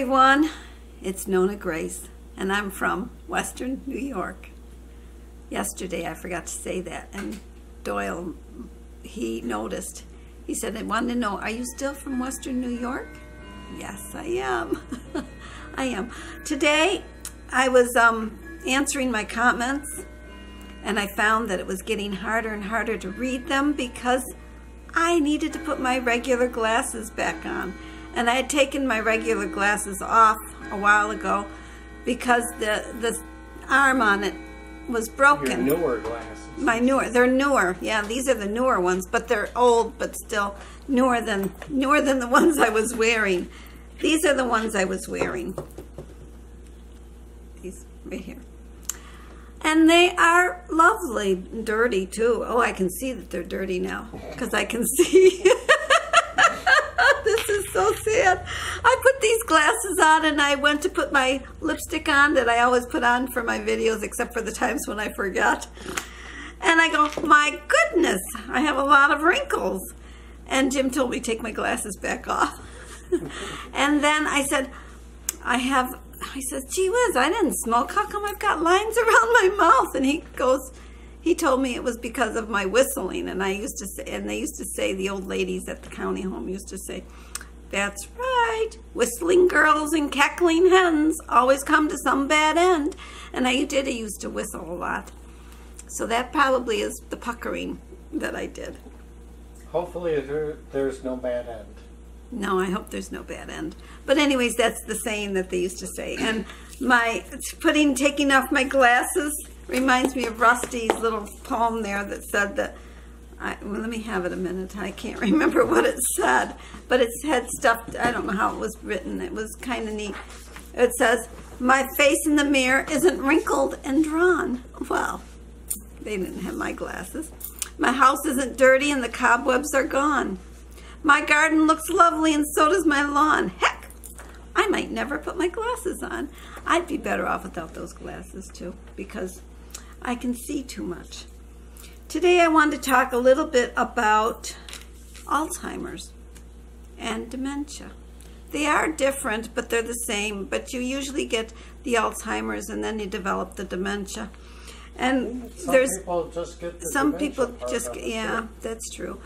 everyone. It's Nonna Grace, and I'm from Western New York. Yesterday, I forgot to say that, and Doyle, he noticed. He said, I wanted to know, are you still from Western New York? Yes, I am. I am. Today, I was um, answering my comments, and I found that it was getting harder and harder to read them because I needed to put my regular glasses back on. And I had taken my regular glasses off a while ago because the the arm on it was broken. Your newer glasses. My newer, they're newer. Yeah, these are the newer ones, but they're old, but still newer than newer than the ones I was wearing. These are the ones I was wearing. These right here. And they are lovely, dirty too. Oh, I can see that they're dirty now because I can see. Is so sad. I put these glasses on and I went to put my lipstick on that I always put on for my videos except for the times when I forget. And I go, my goodness, I have a lot of wrinkles. And Jim told me take my glasses back off. and then I said, I have, I said, gee whiz, I didn't smoke. How come I've got lines around my mouth? And he goes, he told me it was because of my whistling. And I used to say, and they used to say, the old ladies at the county home used to say, that's right. Whistling girls and cackling hens always come to some bad end. And I did, I used to whistle a lot. So that probably is the puckering that I did. Hopefully there, there's no bad end. No, I hope there's no bad end. But anyways, that's the saying that they used to say. And my putting, taking off my glasses reminds me of Rusty's little poem there that said that, I, well, let me have it a minute. I can't remember what it said, but it had stuff, I don't know how it was written. It was kind of neat. It says, my face in the mirror isn't wrinkled and drawn. Well, they didn't have my glasses. My house isn't dirty and the cobwebs are gone. My garden looks lovely and so does my lawn. Heck, I might never put my glasses on. I'd be better off without those glasses too because I can see too much. Today I want to talk a little bit about Alzheimer's and dementia. They are different, but they're the same, but you usually get the Alzheimer's and then you develop the dementia. And Some there's people just get the some people just yeah that's true.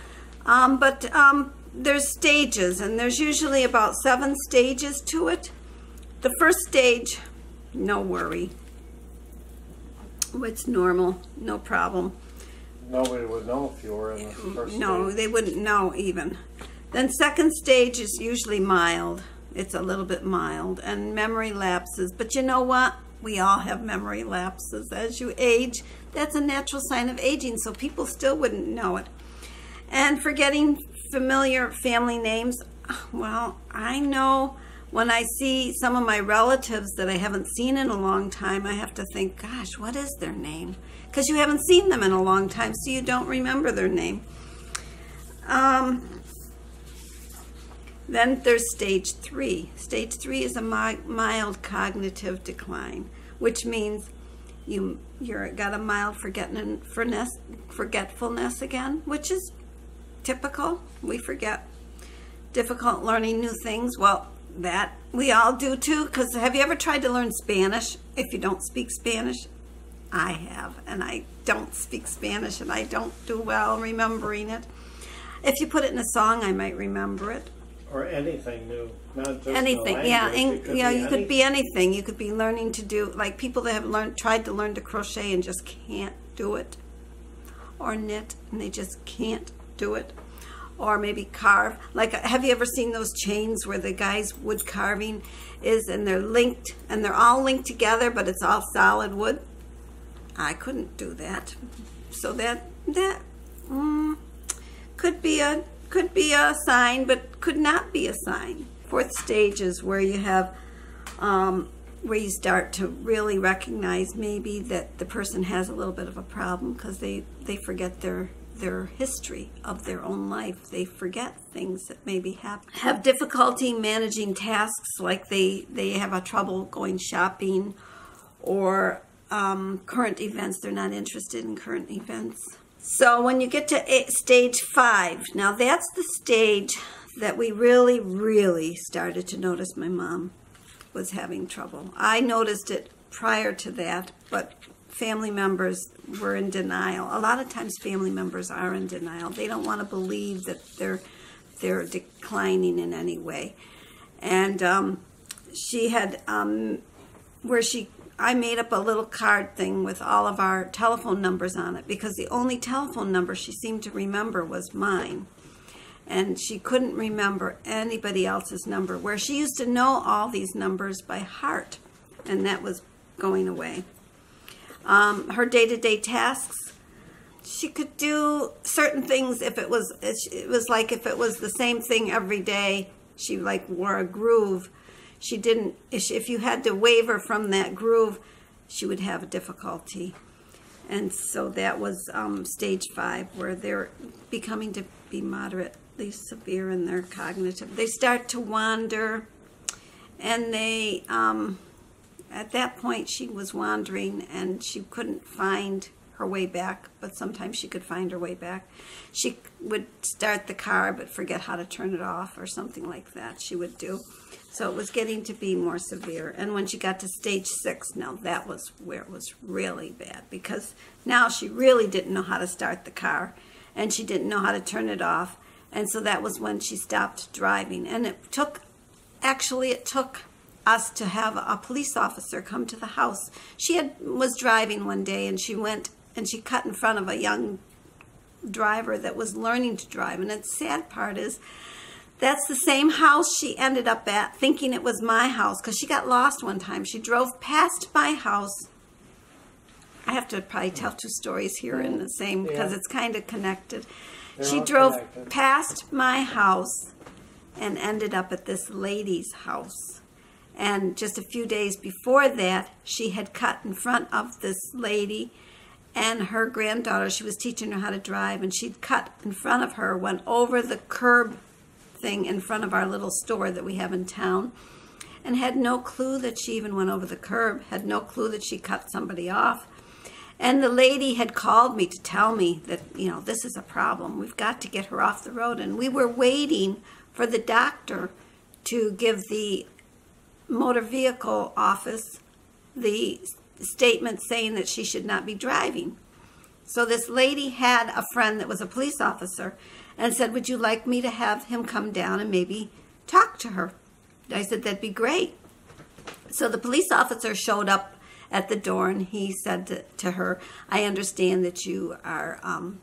Um, but um, there's stages and there's usually about seven stages to it. The first stage no worry. It's normal no problem Nobody would know if you were in the first no stage. they wouldn't know even. Then second stage is usually mild. It's a little bit mild and memory lapses. But you know what? We all have memory lapses. As you age that's a natural sign of aging so people still wouldn't know it. And forgetting familiar family names well i know when i see some of my relatives that i haven't seen in a long time i have to think gosh what is their name because you haven't seen them in a long time so you don't remember their name um, then there's stage three. Stage three is a mi- mild cognitive decline, which means you you're got a mild forgetfulness, forgetfulness again, which is typical. We forget. Difficult learning new things. Well, that we all do too. Because have you ever tried to learn Spanish if you don't speak Spanish? I have, and I don't speak Spanish, and I don't do well remembering it. If you put it in a song, I might remember it Or anything new, not just anything yeah language, and, could yeah you could be anything you could be learning to do like people that have learned tried to learn to crochet and just can't do it or knit and they just can't do it or maybe carve. Like have you ever seen those chains where the guy's wood carving is and they're linked and they're all linked together but it's all solid wood? I couldn't do that. So that that mm, could be a could be a sign but could not be a sign. Fourth stage is where you have um, where you start to really recognize maybe that the person has a little bit of a problem because they they forget their their history of their own life they forget things that maybe happen have difficulty managing tasks like they they have a trouble going shopping or um, current events they're not interested in current events so when you get to eight, stage five, now that's the stage that we really, really started to notice my mom. was having trouble. I noticed it prior to that, but family members were in denial. A lot of times family members are in denial. They don't want to believe that they're they're declining in any way. And um, she had um, where she I made up a little card thing with all of our telephone numbers on it because the only telephone number she seemed to remember was mine. And she couldn't remember anybody else's number, where she used to know all these numbers by heart, and that was going away. Um, her day to day tasks, she could do certain things if it was, it was like if it was the same thing every day, she like wore a groove she didn't, if you had to waver from that groove, she would have a difficulty. And so that was um, stage five, where they're becoming to be moderately severe in their cognitive. They start to wander, and they, um, at that point, she was wandering and she couldn't find her way back, but sometimes she could find her way back. She would start the car but forget how to turn it off or something like that she would do. So it was getting to be more severe. And when she got to stage six, now that was where it was really bad because now she really didn't know how to start the car and she didn't know how to turn it off. And so that was when she stopped driving. And it took, actually, it took us to have a police officer come to the house. She had was driving one day and she went and she cut in front of a young driver that was learning to drive. And the sad part is that's the same house she ended up at, thinking it was my house, because she got lost one time. She drove past my house. I have to probably tell two stories here in the same, because yeah. it's kind of connected. They're she drove connected. past my house and ended up at this lady's house. And just a few days before that, she had cut in front of this lady and her granddaughter. She was teaching her how to drive, and she'd cut in front of her, went over the curb thing in front of our little store that we have in town and had no clue that she even went over the curb, had no clue that she cut somebody off. And the lady had called me to tell me that, you know, this is a problem. We've got to get her off the road. And we were waiting for the doctor to give the motor vehicle office the statement saying that she should not be driving. So this lady had a friend that was a police officer and said, Would you like me to have him come down and maybe talk to her? I said, That'd be great. So the police officer showed up at the door and he said to, to her, I understand that you are um,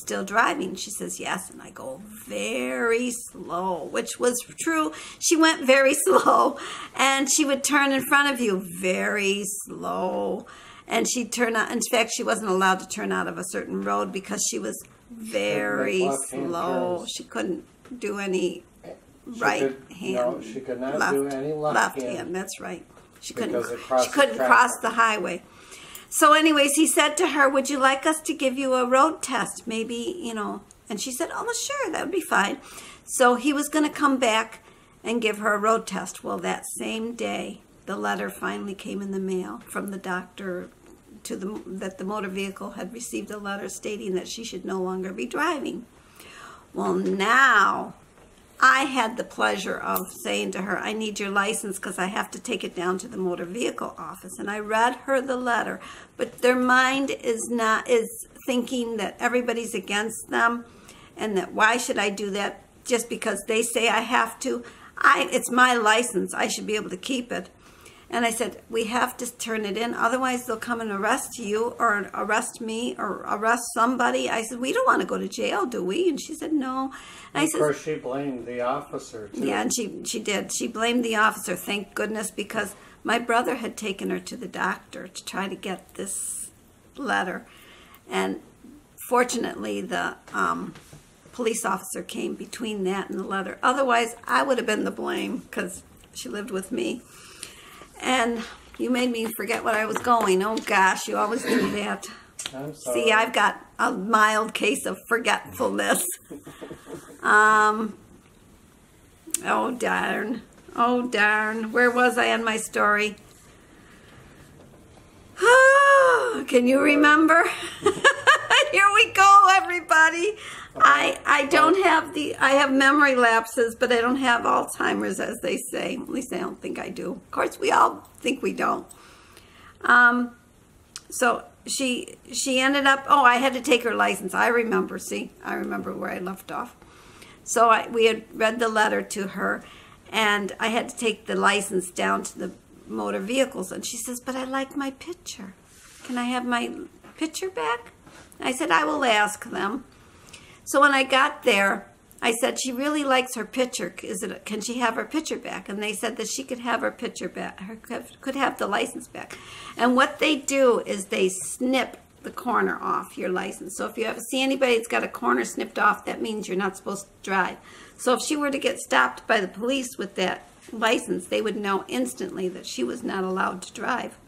still driving. She says, Yes. And I go, Very slow, which was true. She went very slow and she would turn in front of you very slow. And she'd turn out, in fact, she wasn't allowed to turn out of a certain road because she was very slow. She couldn't do any she right could, hand. No, she could not left, do any left, left hand. hand. That's right. She couldn't. She couldn't cross the highway. So, anyways, he said to her, "Would you like us to give you a road test? Maybe you know." And she said, "Oh, sure, that would be fine." So he was going to come back and give her a road test. Well, that same day, the letter finally came in the mail from the doctor to the, that the motor vehicle had received a letter stating that she should no longer be driving. Well, now I had the pleasure of saying to her, I need your license because I have to take it down to the motor vehicle office. And I read her the letter, but their mind is not, is thinking that everybody's against them and that why should I do that just because they say I have to. I, it's my license. I should be able to keep it. And I said, we have to turn it in. Otherwise, they'll come and arrest you or arrest me or arrest somebody. I said, we don't want to go to jail, do we? And she said, no. And of said, course, she blamed the officer, too. Yeah, and she, she did. She blamed the officer, thank goodness, because my brother had taken her to the doctor to try to get this letter. And fortunately, the um, police officer came between that and the letter. Otherwise, I would have been the blame because she lived with me. And you made me forget what I was going. Oh gosh, you always do that. See, I've got a mild case of forgetfulness. um, oh darn. Oh darn. Where was I in my story? Can you remember? Here we go, everybody. I I don't have the I have memory lapses, but I don't have Alzheimer's, as they say. At least I don't think I do. Of course, we all think we don't. Um, so she she ended up. Oh, I had to take her license. I remember. See, I remember where I left off. So I, we had read the letter to her, and I had to take the license down to the motor vehicles, and she says, "But I like my picture. Can I have my picture back?" I said, "I will ask them." So when I got there, I said, she really likes her picture. Is it? Can she have her picture back? And they said that she could have her picture back. Her, could have the license back. And what they do is they snip the corner off your license. So if you ever see anybody that's got a corner snipped off, that means you're not supposed to drive. So if she were to get stopped by the police with that license, they would know instantly that she was not allowed to drive.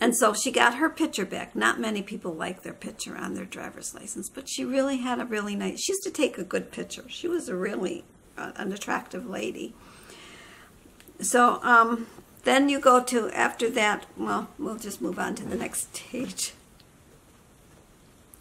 And so she got her picture back. Not many people like their picture on their driver's license, but she really had a really nice, she used to take a good picture. She was a really, uh, an attractive lady. So um, then you go to, after that, well, we'll just move on to the next stage.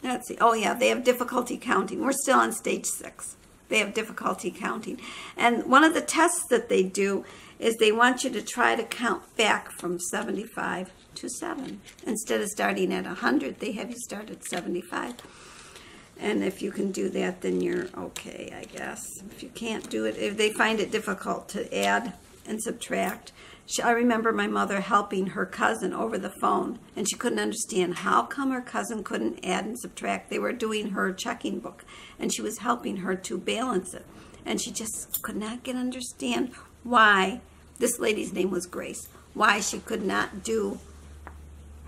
Let's see. Oh, yeah, they have difficulty counting. We're still on stage six. They have difficulty counting. And one of the tests that they do is they want you to try to count back from 75 to 7. Instead of starting at 100, they have you start at 75. And if you can do that, then you're okay, I guess. If you can't do it, if they find it difficult to add and subtract, she, I remember my mother helping her cousin over the phone, and she couldn't understand how come her cousin couldn't add and subtract. They were doing her checking book, and she was helping her to balance it. And she just could not get understand why, this lady's name was Grace, why she could not do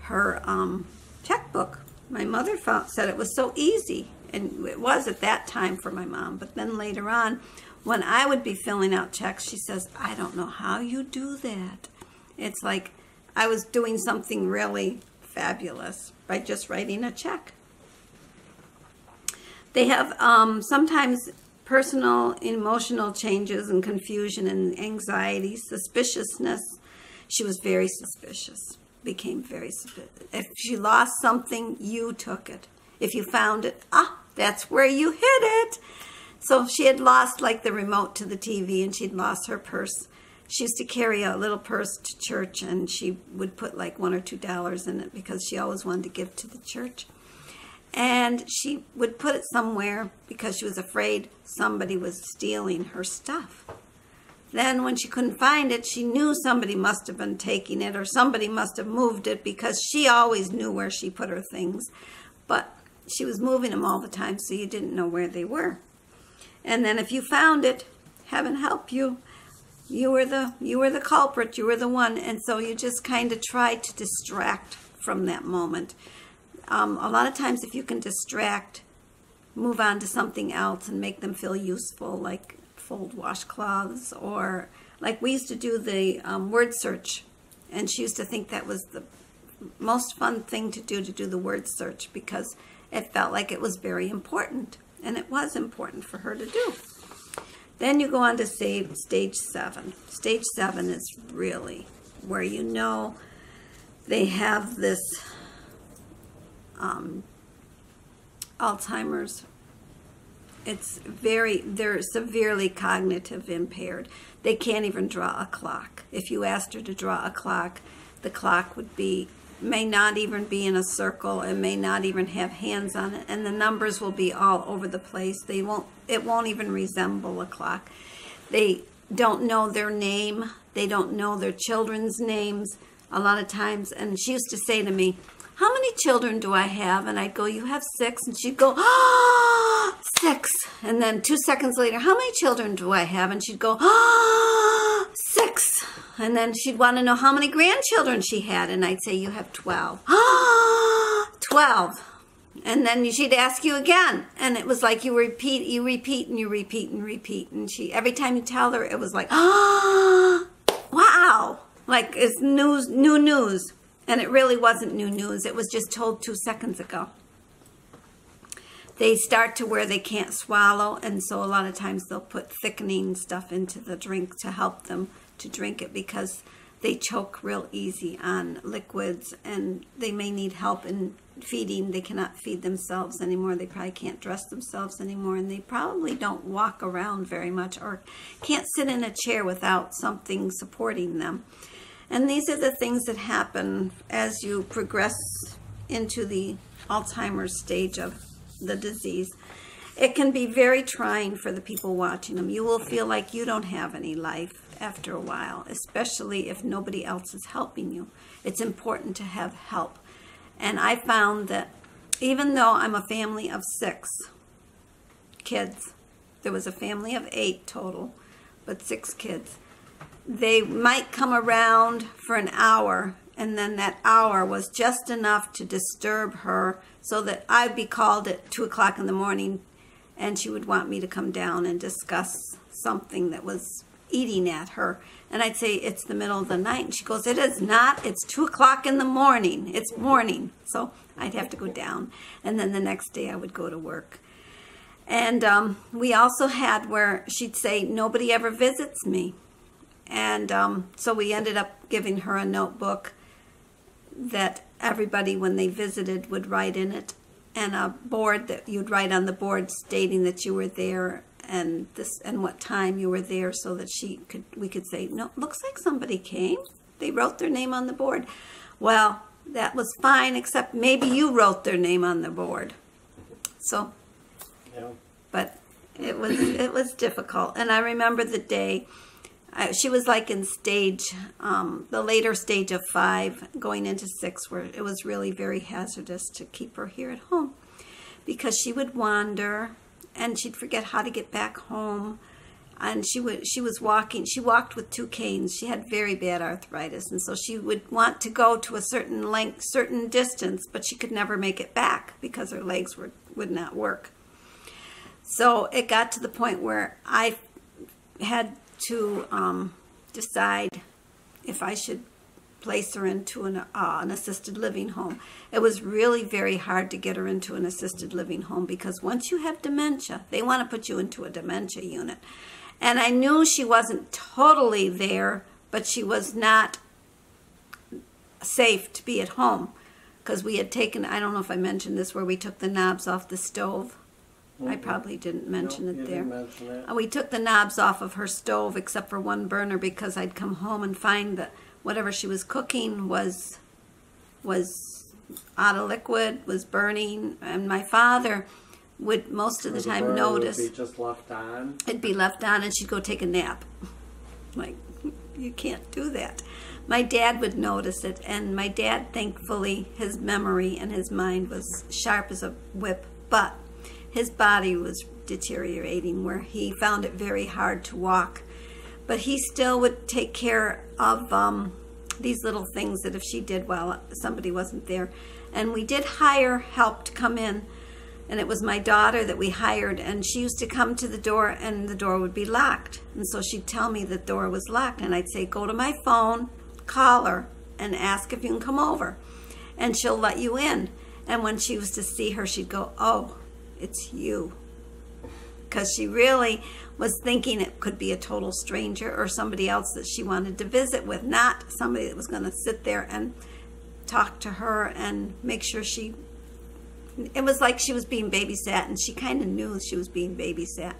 her um, checkbook. My mother found, said it was so easy, and it was at that time for my mom. But then later on, when I would be filling out checks, she says, I don't know how you do that. It's like I was doing something really fabulous by just writing a check. They have um, sometimes personal emotional changes and confusion and anxiety, suspiciousness. She was very suspicious became very if she lost something you took it. If you found it ah that's where you hid it. So she had lost like the remote to the tv and she'd lost her purse. She used to carry a little purse to church and she would put like one or two dollars in it because she always wanted to give to the church and she would put it somewhere because she was afraid somebody was stealing her stuff then when she couldn't find it, she knew somebody must have been taking it or somebody must have moved it because she always knew where she put her things. But she was moving them all the time, so you didn't know where they were. And then if you found it, heaven help you. You were the you were the culprit, you were the one, and so you just kind of try to distract from that moment. Um, a lot of times, if you can distract, move on to something else and make them feel useful, like fold washcloths or like we used to do the um, word search and she used to think that was the most fun thing to do to do the word search because it felt like it was very important and it was important for her to do. Then you go on to save stage seven. Stage seven is really where you know they have this um, Alzheimer's it's very, they're severely cognitive impaired. They can't even draw a clock. If you asked her to draw a clock, the clock would be, may not even be in a circle. It may not even have hands on it. And the numbers will be all over the place. They won't, it won't even resemble a clock. They don't know their name. They don't know their children's names a lot of times. And she used to say to me, how many children do I have? And I'd go, you have six. And she'd go, ah, six. And then two seconds later, how many children do I have? And she'd go, ah, six. And then she'd want to know how many grandchildren she had. And I'd say, you have 12. Ah, 12. And then she'd ask you again. And it was like you repeat, you repeat, and you repeat, and repeat. And she, every time you tell her, it was like, ah, wow. Like it's news, new news. And it really wasn't new news. It was just told two seconds ago. They start to where they can't swallow, and so a lot of times they'll put thickening stuff into the drink to help them to drink it because they choke real easy on liquids and they may need help in feeding. They cannot feed themselves anymore. They probably can't dress themselves anymore. And they probably don't walk around very much or can't sit in a chair without something supporting them. And these are the things that happen as you progress into the Alzheimer's stage of the disease. It can be very trying for the people watching them. You will feel like you don't have any life after a while, especially if nobody else is helping you. It's important to have help. And I found that even though I'm a family of six kids, there was a family of eight total, but six kids, they might come around for an hour and then that hour was just enough to disturb her so that I'd be called at two o'clock in the morning and she would want me to come down and discuss something that was eating at her. And I'd say, It's the middle of the night. And she goes, It is not. It's two o'clock in the morning. It's morning. So I'd have to go down. And then the next day I would go to work. And um, we also had where she'd say, Nobody ever visits me. And um, so we ended up giving her a notebook that everybody, when they visited, would write in it, and a board that you'd write on the board stating that you were there and this and what time you were there, so that she could we could say, no, looks like somebody came. They wrote their name on the board. Well, that was fine, except maybe you wrote their name on the board. So, Yeah. but it was it was difficult, and I remember the day She was like in stage, um, the later stage of five, going into six, where it was really very hazardous to keep her here at home because she would wander and she'd forget how to get back home. And she would she was walking. She walked with two canes. She had very bad arthritis, and so she would want to go to a certain length, certain distance, but she could never make it back because her legs were would not work. So it got to the point where I had to um, decide if I should place her into an, uh, an assisted living home. It was really very hard to get her into an assisted living home because once you have dementia, they want to put you into a dementia unit. And I knew she wasn't totally there, but she was not safe to be at home because we had taken, I don't know if I mentioned this, where we took the knobs off the stove. I probably didn't mention No, it you there. didn't mention. Uh, We took the knobs off of her stove except for one burner because I'd come home and find that whatever she was cooking was was out of liquid, was burning, and my father would most of the time burner would notice be just left on. it'd be left on and she'd go take a nap. Like, you can't do that. My dad would notice it, and my dad, thankfully, his memory and his mind was sharp as a whip, but his body was deteriorating where he found it very hard to walk. But he still would take care of um, these little things that if she did while somebody wasn't there. And we did hire help to come in and it was my daughter that we hired and she used to come to the door and the door would be locked and so she'd tell me the door was locked and i'd say go to my phone call her and ask if you can come over and she'll let you in and when she was to see her she'd go oh it's you. Because she really was thinking it could be a total stranger or somebody else that she wanted to visit with not somebody that was going to sit there and talk to her and make sure she it was like she was being babysat and she kind of knew she was being babysat.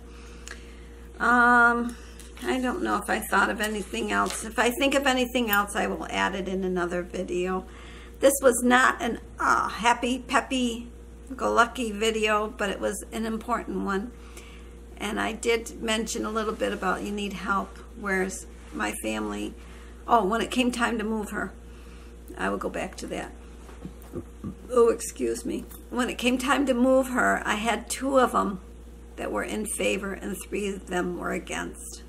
Um i don't know if i thought of anything else. If i think of anything else i will add it in another video. This was not an uh, happy peppy go lucky video but it was an important one and i did mention a little bit about you need help whereas my family oh when it came time to move her i will go back to that oh, excuse me. When it came time to move her, I had two of them that were in favor and three of them were against.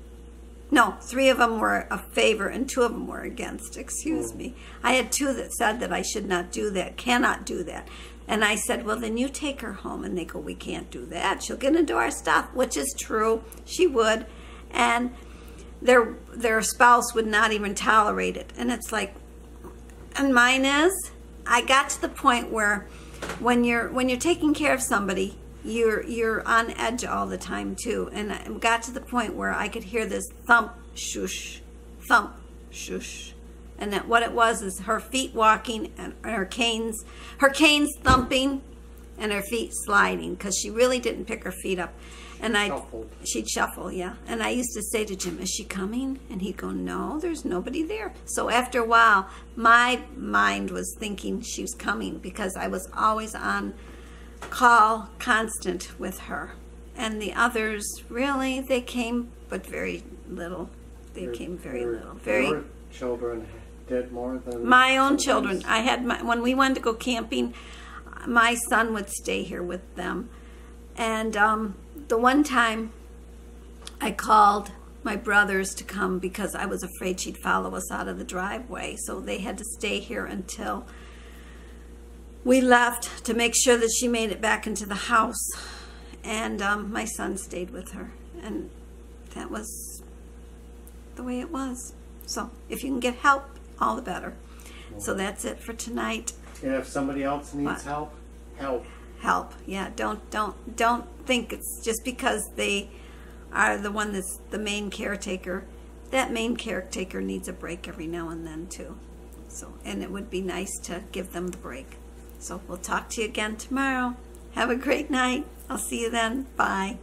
No, three of them were a favor and two of them were against. Excuse oh. me. I had two that said that I should not do that, cannot do that. And I said, well, then you take her home. And they go, we can't do that. She'll get into our stuff, which is true. She would. And their their spouse would not even tolerate it. And it's like, and mine is, I got to the point where when you're when you're taking care of somebody, you're you're on edge all the time too. And I got to the point where I could hear this thump, shush, thump, shush, And that what it was is her feet walking and her canes, her canes thumping, and her feet sliding because she really didn't pick her feet up. And I, Shuffled. she'd shuffle, yeah. And I used to say to Jim, "Is she coming?" And he'd go, "No, there's nobody there." So after a while, my mind was thinking she was coming because I was always on call, constant with her. And the others, really, they came, but very little. They Your- came very little. Very. Children did more than My own sometimes- children. I had my when we wanted to go camping, my son would stay here with them. And um, the one time I called my brothers to come because I was afraid she'd follow us out of the driveway. So they had to stay here until we left to make sure that she made it back into the house. And um, my son stayed with her. And that was the way it was. So if you can get help, all the better. So that's it for tonight. And if somebody else needs What? help, help. Help, yeah. Don't don't don't think it's just because they are the one that's the main caretaker. That main caretaker needs a break every now and then too. So and it would be nice to give them the break. So we'll talk to you again tomorrow. Have a great night. I'll see you then. Bye.